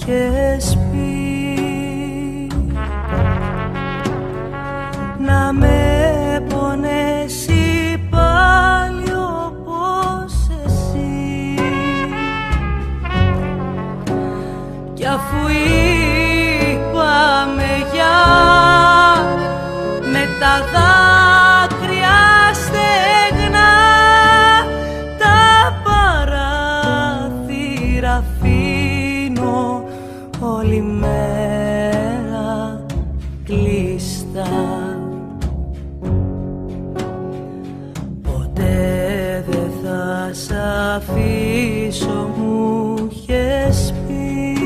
είχες πει να με πονέσει πάλι όπως εσύ. Κι αφού είπαμε για με όλη μέρα κλειστά. Ποτέ δεν θα σ' αφήσω μου είχες πει.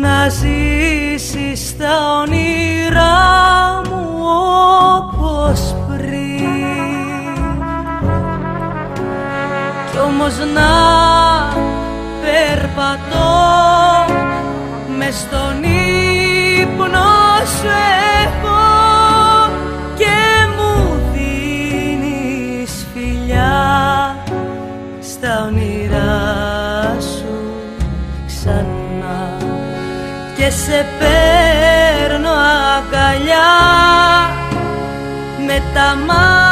Να ζήσεις τα όνειρά μου όπως πριν. Κι όμως να περπατώ μες στον ύπνο σου έχω και μου δίνεις φιλιά στα όνειρά σου ξανά. Και σε παίρνω αγκαλιά με τα μάτια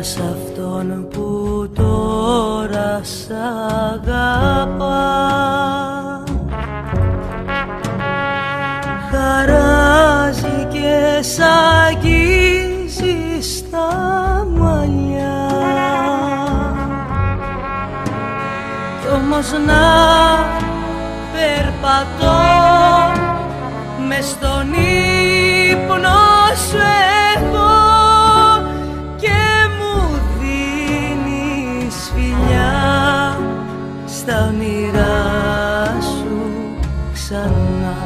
σ' αυτόν που τώρα σ' αγαπά. Χαράζει και σ' αγγίζει στα μαλλιά. Κι όμως να περπατώ μες στον ύπνο ξανά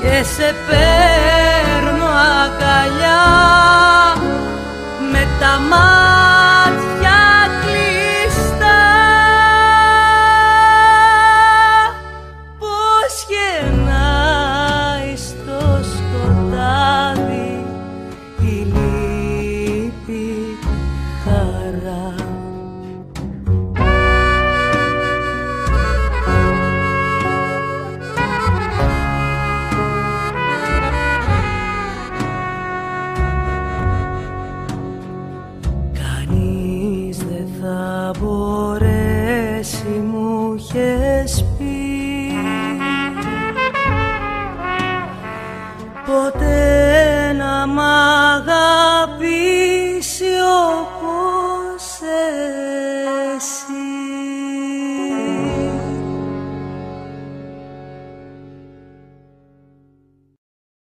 και σε παίρνω αγκαλιά amada.